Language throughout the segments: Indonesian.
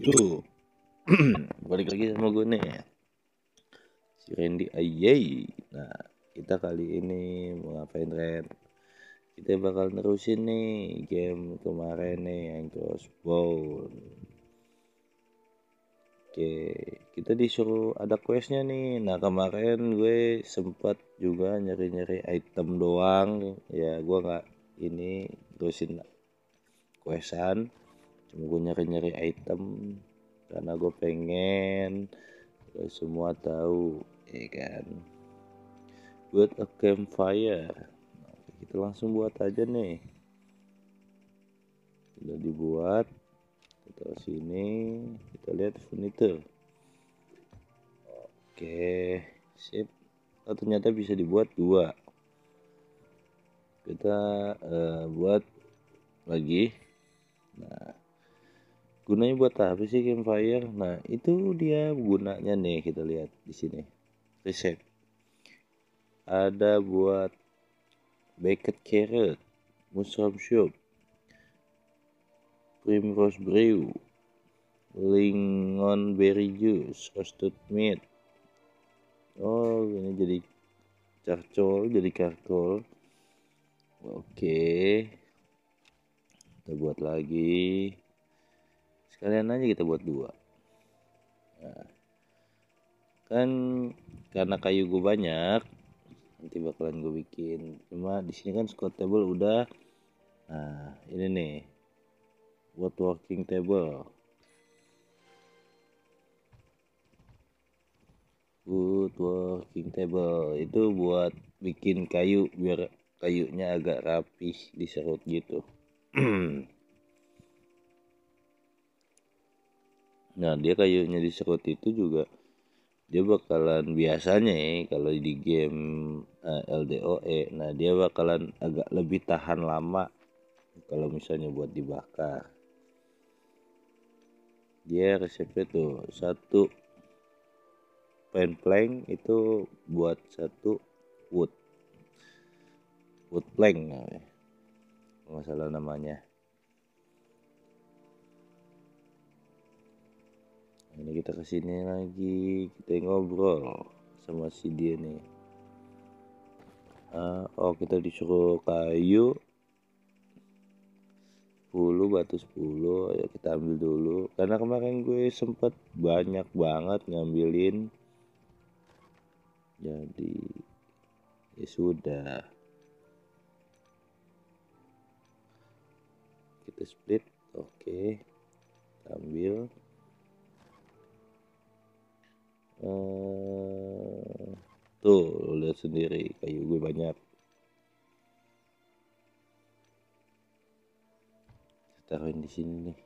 Yo, balik lagi sama gue nih. Si Randy Ayay. Nah, kita kali ini mau ngapain Ren? Kita bakal nerusin nih game kemarin nih yang crossbow Oke, kita disuruh ada questnya nih. Nah kemarin gue sempat juga nyari-nyari item doang. Ya gue gak ini terusin questan cuma gue nyari-nyari item karena gue pengen semua tahu ya kan? Buat a campfire. Nah, kita langsung buat aja nih. Sudah dibuat kita sini kita lihat furniture. Oke sip. Oh, ternyata bisa dibuat dua. Kita uh, buat lagi. Nah gunanya buat apa sih campfire? Nah itu dia gunanya nih kita lihat di sini. Resep. Ada buat baked carrot mushroom soup primrose brew lingon berry juice roasted meat. Oh ini jadi carcol jadi karkol oke. Kita buat lagi sekalian aja kita buat dua. Nah, kan karena kayu gue banyak nanti bakalan gue bikin. Cuma di sini kan squat table udah. Nah ini nih buat working table. Wood working table. Itu buat bikin kayu biar kayunya agak rapih diserut gitu Nah dia kayunya diserut itu juga dia bakalan biasanya ya kalau di game uh, eh, LDOE nah dia bakalan agak lebih tahan lama kalau misalnya buat dibakar. Dia resepnya tuh satu pen plank itu buat satu wood wood plank namanya nggak salah namanya kita ke sini lagi kita ngobrol sama si dia nih. Uh, oh kita disuruh kayu. 10 batu 10 ayo kita ambil dulu. Karena kemarin gue sempet banyak banget ngambilin. Jadi ya sudah. Kita split oke. Okay. ambil Uh, tuh lihat sendiri kayu gue banyak. Taruhin di sini nih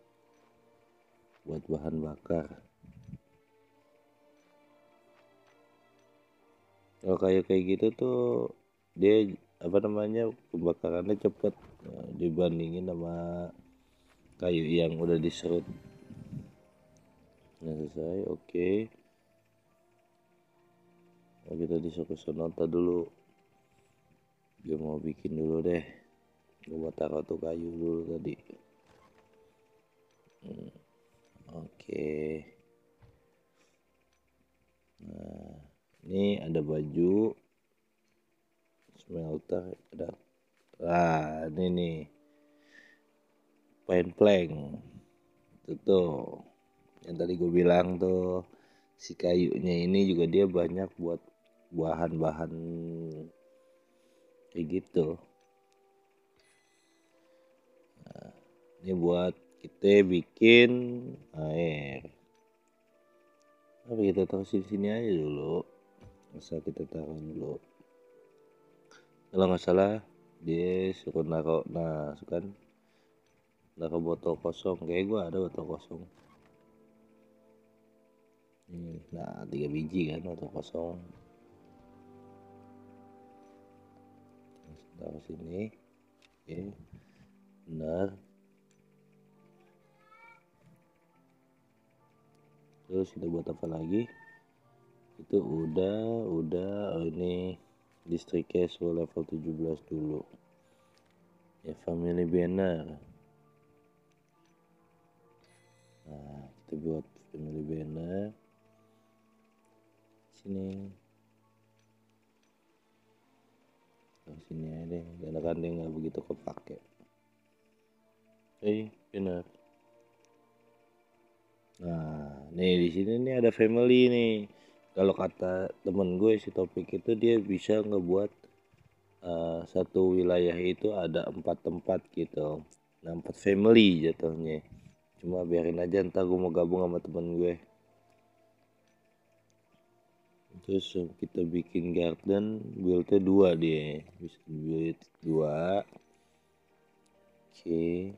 buat bahan bakar. Kalau kayu kayak gitu tuh dia apa namanya pembakarannya cepet. Nah, dibandingin sama kayu yang udah diserut. Nah selesai oke. okay oh, kita disuruh sonota dulu dia mau bikin dulu deh gue mau taruh tuh kayu dulu tadi hmm. oke okay. nah ini ada baju smelter ada ah ini nih paint plank itu tuh yang tadi gue bilang tuh si kayunya ini juga dia banyak buat bahan-bahan kayak gitu. Nah, ini buat kita bikin air. Tapi kita taruh sini sini aja dulu. Masa kita taruh dulu. Kalau nggak salah dia suruh naruh nah kan? Naruh botol kosong. Kayak gua ada botol kosong. Nah tiga biji kan botol kosong taruh sini. Oke. Benar. Terus kita buat apa lagi? Itu udah udah oh ini listrik casual level 17 dulu. Ya family banner. Nah kita buat family banner. Sini sini aja deh karena kan dia nggak begitu kepake. Eh benar. Nah nih di sini nih ada family nih. Kalau kata temen gue si topik itu dia bisa ngebuat uh, satu wilayah itu ada empat tempat gitu. Nah empat family jatuhnya. Cuma biarin aja ntar gue mau gabung sama temen gue terus kita bikin garden buildnya dua dia bisa build dua oke okay.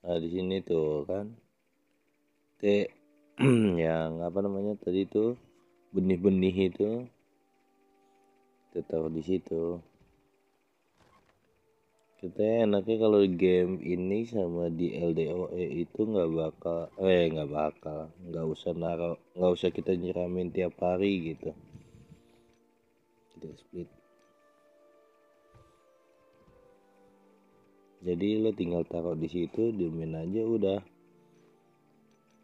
Nah, di sini tuh kan. T yang apa namanya tadi tuh benih-benih itu kita taruh di situ. Kita enaknya kalau game ini sama di LDOE itu nggak bakal eh nggak bakal nggak usah naruh nggak usah kita nyiramin tiap hari gitu. Kita split. Jadi lo tinggal taruh di situ diemin aja udah.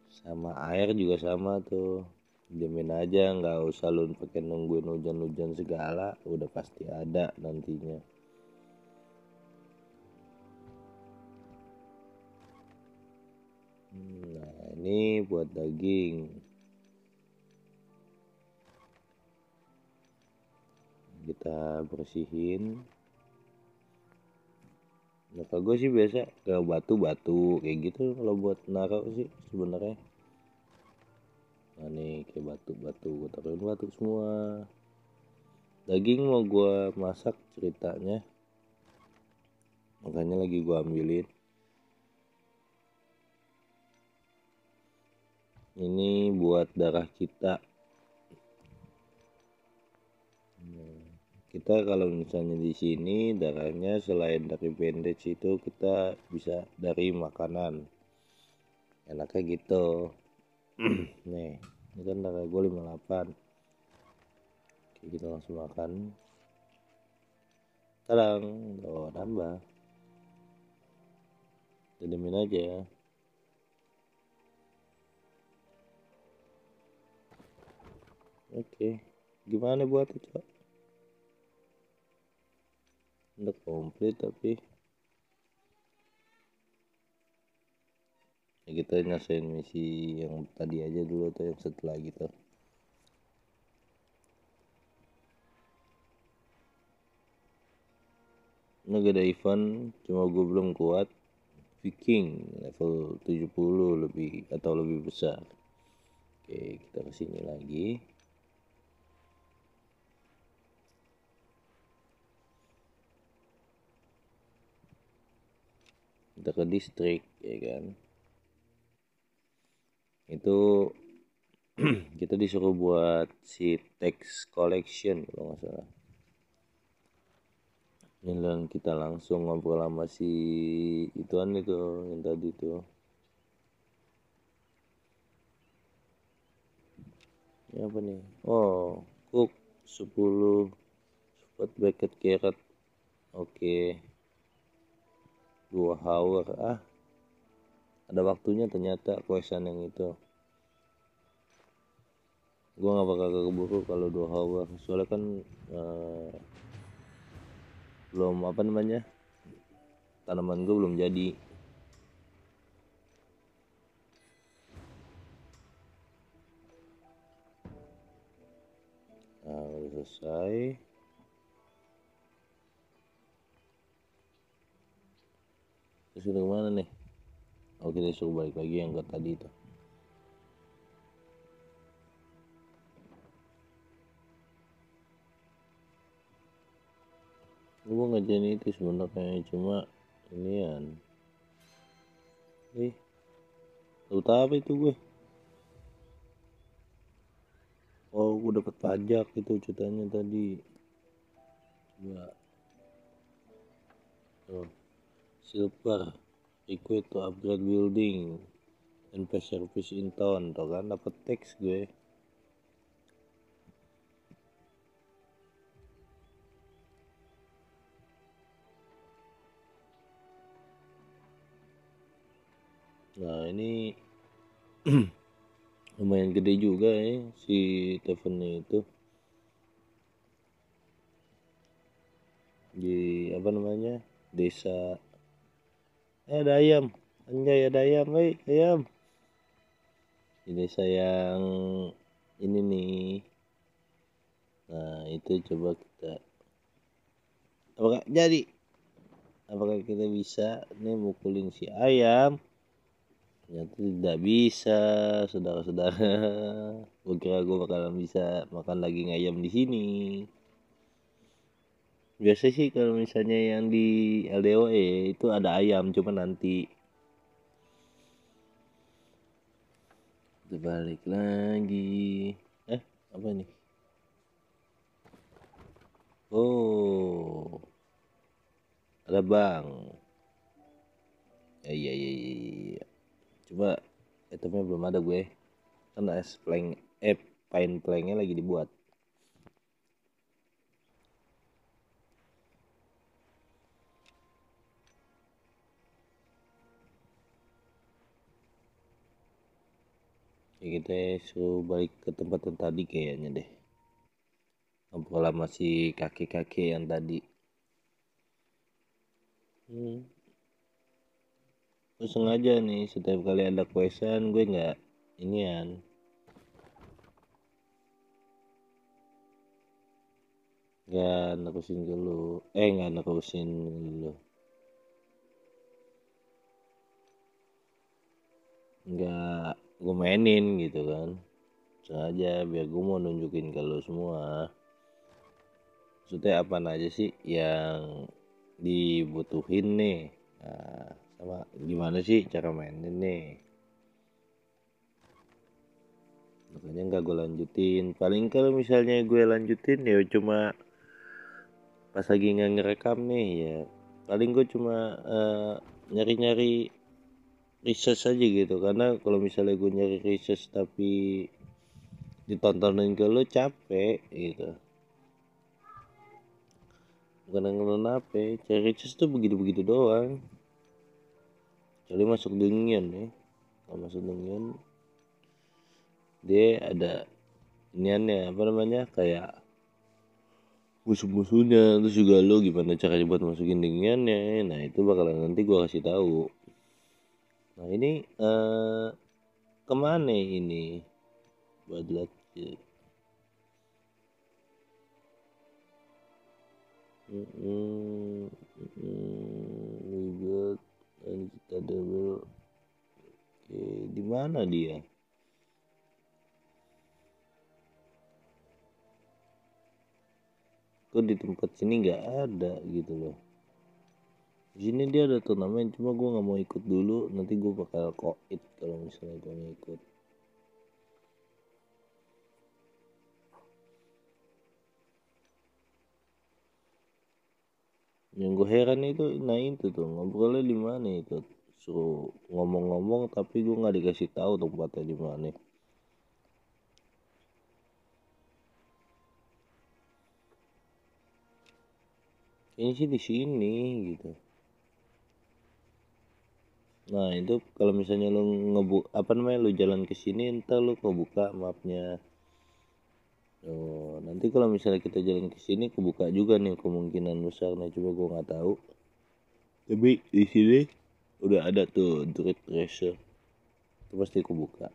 Sama air juga sama tuh. Diemin aja nggak usah lo pakai nungguin hujan-hujan segala udah pasti ada nantinya nah ini buat daging. Kita bersihin. Nah kalau gue sih biasa ke batu-batu kayak gitu kalau buat naruh sih sebenarnya. Nah nih kayak batu-batu gue taruhin batu semua. Daging mau gue masak ceritanya. Makanya lagi gue ambilin ini buat darah kita. Kita kalau misalnya di sini darahnya selain dari bandage itu kita bisa dari makanan. Enaknya gitu. Nih ini kan darah gue 58 oke kita langsung makan. Tadang oh nambah. Dedemin aja oke. Gimana buat itu udah komplit tapi ya kita nyasain misi yang tadi aja dulu atau yang setelah gitu. Ini gak ada event cuma gue belum kuat. Viking level 70 lebih atau lebih besar. Oke kita ke sini lagi kita ke distrik ya kan? Itu kita disuruh buat si text collection kalau nggak salah. Dan kita langsung ngobrol sama si ituan itu yang tadi tuh ini apa nih? Oh cook 10 spot bucket carrot. Oke. okay dua hour. Ah ada waktunya ternyata question yang itu. Gue nggak bakal keburu kalau dua hour. Soalnya kan uh, belum apa namanya tanaman gue belum jadi. Nah udah selesai terus udah ke mana nih? Oh kita suruh balik lagi yang ke tadi itu. Gue ngerjain itu sebenarnya cuma ini inian eh tahu apa itu gue oh gue dapat pajak itu ceritanya tadi. Coba oh silver equip to upgrade building. And best service in town tuh kan dapat teks gue. Nah ini lumayan gede juga ya si Tevennya itu. Di apa namanya desa ada ayam. Anjay ada ayam eh ayam. Di desa yang ini nih. Nah itu coba kita apakah jadi? Apakah kita bisa? Nih mukulin si ayam. Ternyata tidak bisa saudara-saudara. Gue kira gue bakalan bisa makan daging ayam di sini biasa sih kalau misalnya yang di LDOE itu ada ayam cuma nanti. Balik lagi. Eh apa ini? Oh ada bang. Ya iya iya iya, iya. coba itemnya belum ada gue. Kan es plank eh pain planknya lagi dibuat ya kita suruh balik ke tempat yang tadi kayaknya deh. Sama si kakek-kakek yang tadi. Hmm. gue sengaja nih setiap kali ada kuesan gue nggak inian. Nggak nakusin dulu. Eh nggak nakusin dulu. Nggak gue mainin gitu kan. Sengaja biar gue mau nunjukin ke lo semua. Maksudnya apa aja sih yang dibutuhin nih? Nah, sama gimana sih cara mainin nih? Makanya nggak gue lanjutin. Paling kalau misalnya gue lanjutin ya cuma pas lagi nggak ngerekam nih ya. Paling gue cuma uh, nyari-nyari research aja gitu. Karena kalau misalnya gue nyari research tapi ditontonin ke lo capek gitu. Bukan nonton apa cari research tuh begitu-begitu doang. Kecuali masuk dingin ya. Kalau masuk dingin dia ada iniannya apa namanya kayak musuh-musuhnya. Terus juga lo gimana caranya buat masukin dinginnya nah itu bakalan nanti gue kasih tahu Nah ini eh, ke mana ini badlat Hmm, hmm, dan kita double. Oke, di mana dia? Kok di tempat sini nggak ada gitu loh di sini dia ada turnamen cuma gue nggak mau ikut dulu nanti gue bakal koit kalau misalnya gue ikut yang gue heran itu nah itu tuh ngobrolnya di mana itu? Suruh ngomong-ngomong tapi gue nggak dikasih tahu tempatnya di mana. Ini sih di sini gitu nah itu kalau misalnya lu ngebuk apa namanya lu jalan ke sini entar lu kebuka mapnya. Oh nanti kalau misalnya kita jalan ke sini kebuka juga nih kemungkinan besar. Nih coba gua nggak tahu. Tapi di sini udah ada tuh Druid Treasure itu pasti kebuka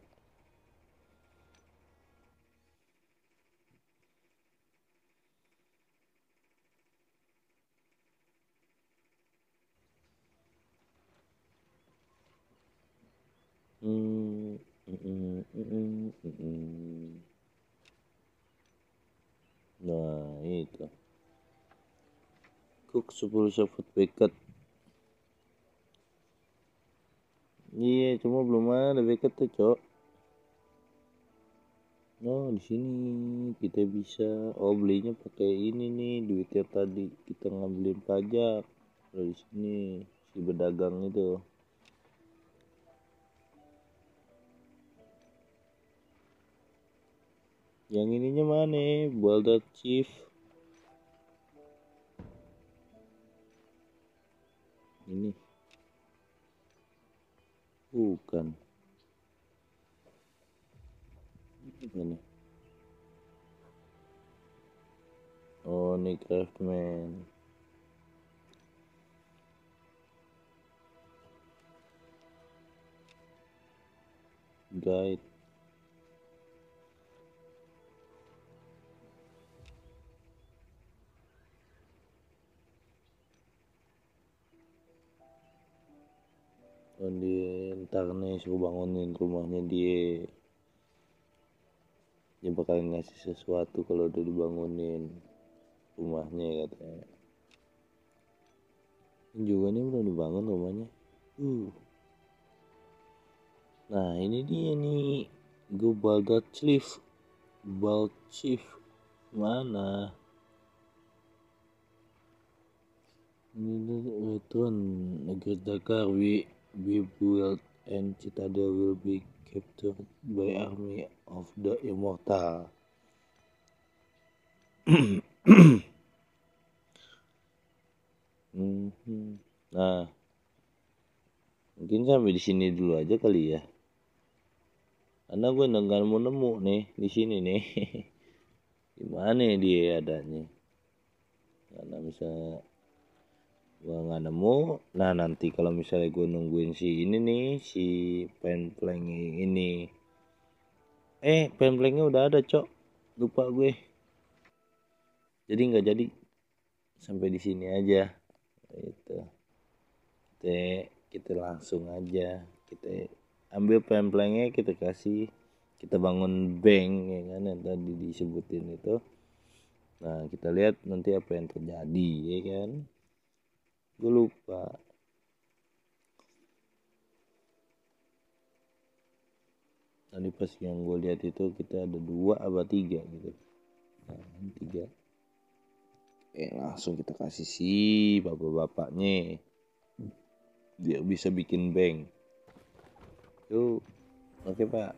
itu. Cook 10 shot packet. Iya, cuma belum ada packet tuh, Cok. Oh, di sini kita bisa oh belinya pakai ini nih duitnya tadi kita ngambilin pajak dari sini si pedagang itu. yang ininya mana Boulder Chief ini. Bukan. Ini. Oh ini craftman guide dia ntar nih suruh bangunin rumahnya dia. Dia bakal ngasih sesuatu kalau udah dibangunin rumahnya katanya. Ini juga nih belum dibangun rumahnya. Uh. Nah ini dia nih. Gue baldat chief. Bald chief. Mana? Ini return negeri Dakar we be built and Citadel will be captured by army of the immortal. nah, mungkin sampai di sini dulu aja kali ya. Karena gue nggak mau nemu nih di sini nih. Gimana dia adanya? Karena bisa gua nggak nemu. Nah nanti kalau misalnya gue nungguin si ini nih si pen ini. Eh pen udah ada cok. Lupa gue. Jadi nggak jadi. Sampai di sini aja. Itu kita kita langsung aja. Kita ambil pen kita kasih. Kita bangun bank ya kan yang tadi disebutin itu. Nah kita lihat nanti apa yang terjadi ya kan gue lupa. Tadi pas yang gue lihat itu kita ada dua apa tiga gitu. Nah tiga. Eh langsung kita kasih si bapak-bapaknya. Dia bisa bikin bank. Yuk oke pak.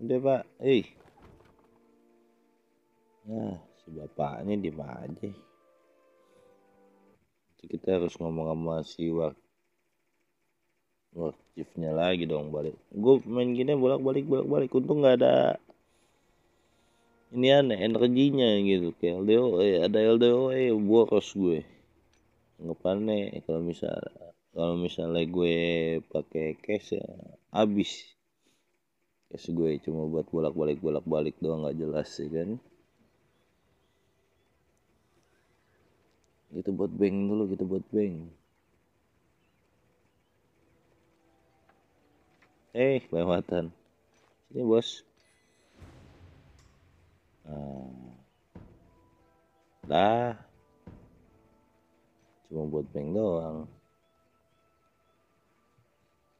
Udah pak. Eh. Nah si bapaknya di aja kita harus ngomong sama si work chiefnya lagi dong balik. Gue main gini bolak balik bolak balik untung nggak ada ini aneh energinya gitu. Kayak LDO eh ada LDO eh boros gue. Ngepane kalau misal kalau misalnya gue pakai cash ya habis. Cash gue cuma buat bolak balik bolak balik doang nggak jelas sih kan kita buat bank dulu kita buat bank. Eh kelewatan. Sini bos. Nah, dah. Cuma buat bank doang.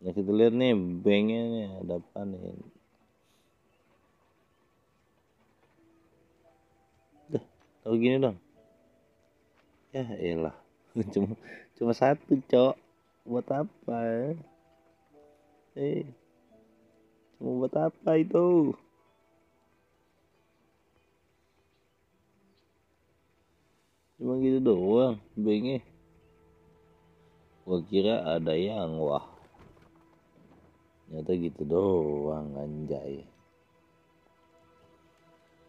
Nah kita lihat nih banknya nih ada apa nih? Dah tahu gini dong ya elah cuma cuma satu cok. Buat apa ya eh. Cuma buat apa itu? Cuma gitu doang bengnya gua kira ada yang wah. Ternyata gitu doang anjay.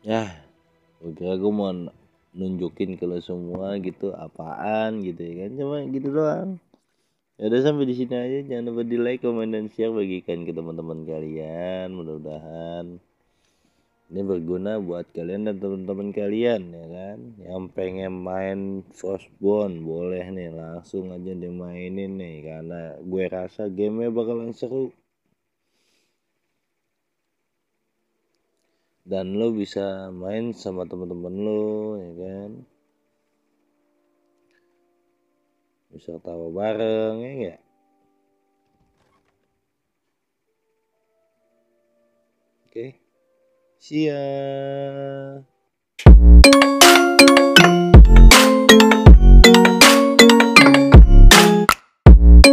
Ya gua kira gua mau nunjukin kalau semua gitu apaan gitu ya kan. Cuma gitu doang. Ya udah sampai di sini aja. Jangan lupa di like comment dan share bagikan ke teman-teman kalian. Mudah-mudahan ini berguna buat kalian dan teman-teman kalian ya kan. Yang pengen main Frostbone boleh nih langsung aja dimainin nih. Karena gue rasa gamenya bakalan seru dan lo bisa main sama teman-teman lo ya kan bisa tawa bareng ya enggak oke okay. see ya